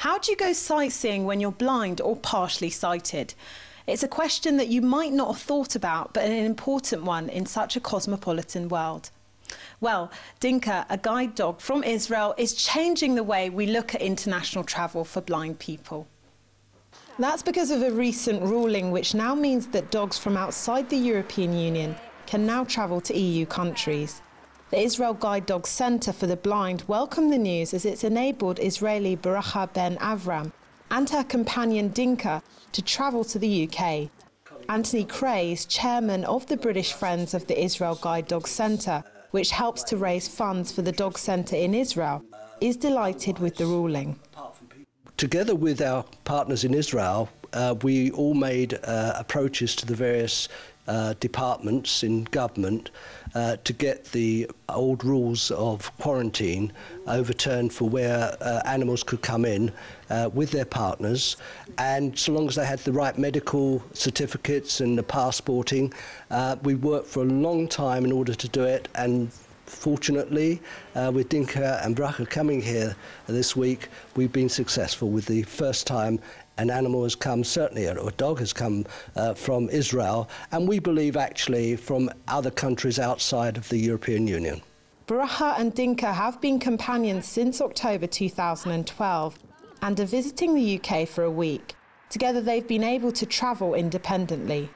How do you go sightseeing when you're blind or partially sighted? It's a question that you might not have thought about, but an important one in such a cosmopolitan world. Well, Dinka, a guide dog from Israel, is changing the way we look at international travel for blind people. That's because of a recent ruling which now means that dogs from outside the European Union can now travel to EU countries. The Israel Guide Dog Centre for the Blind welcomed the news as it's enabled Israeli Bracha Ben Avraham and her companion Dinka to travel to the UK. Anthony Krais chairman of the British Friends of the Israel Guide Dog Centre, which helps to raise funds for the dog centre in Israel, is delighted with the ruling. Together with our partners in Israel, uh, we all made uh, approaches to the various uh, departments in government uh, to get the old rules of quarantine overturned for where uh, animals could come in uh, with their partners. And so long as they had the right medical certificates and the passporting uh, we worked for a long time in order to do it. And fortunately, uh, with Dinka and Bracha coming here this week, we've been successful with the first time an animal has come, certainly a, a dog has come uh, from Israel, and we believe actually from other countries outside of the European Union. Bracha and Dinka have been companions since October 2012 and are visiting the UK for a week. Together, they've been able to travel independently.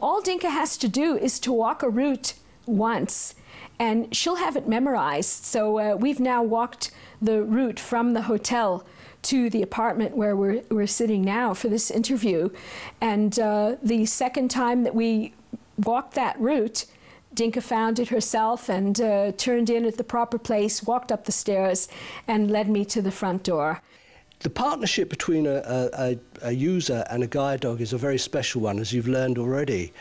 All Dinka has to do is to walk a route once and she'll have it memorized. So uh, we've now walked the route from the hotel to the apartment where we're, we're sitting now for this interview. And uh, the second time that we walked that route, Dinka found it herself and uh, turned in at the proper place, walked up the stairs, and led me to the front door. The partnership between a, a, a, user and a guide dog is a very special one, as you've learned already.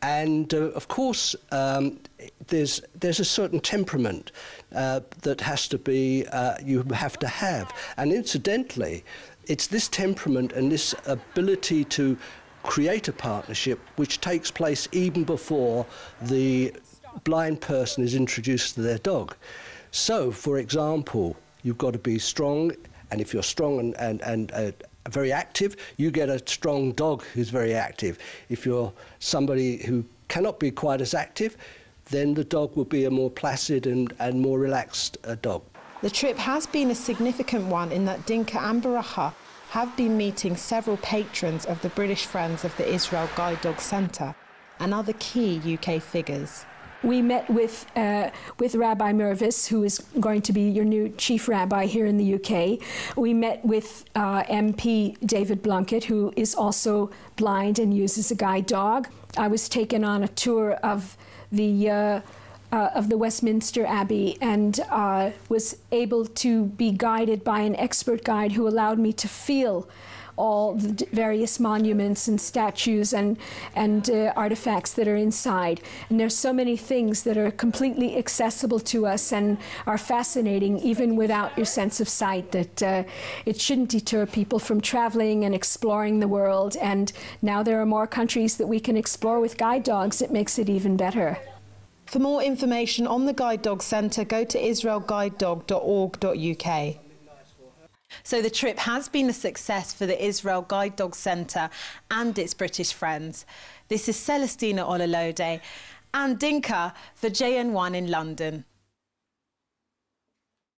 And uh, of course, um, there's there's a certain temperament uh, that has to be uh, you have to have, and incidentally, it's this temperament and this ability to create a partnership which takes place even before the blind person is introduced to their dog. So, for example, you've got to be strong, and if you're strong and and and uh, very active, you get a strong dog who's very active. If you're somebody who cannot be quite as active, then the dog will be a more placid and, and more relaxed uh, dog. The trip has been a significant one in that Dinka and Bracha have been meeting several patrons of the British Friends of the Israel Guide Dog Centre and other key UK figures. We met with, uh, with Rabbi Mirvis, who is going to be your new chief rabbi here in the UK. We met with uh, MP David Blunkett, who is also blind and uses a guide dog. I was taken on a tour of the uh, uh, of the Westminster Abbey and uh, was able to be guided by an expert guide who allowed me to feel all the various monuments and statues and, and uh, artifacts that are inside. And there's so many things that are completely accessible to us and are fascinating even without your sense of sight that uh, it shouldn't deter people from traveling and exploring the world. And now there are more countries that we can explore with guide dogs. It makes it even better. For more information on the Guide Dog Centre, go to israelguidedog.org.uk. So the trip has been a success for the Israel Guide Dog Centre and its British friends. This is Celestina Olalode and Dinka for JN1 in London.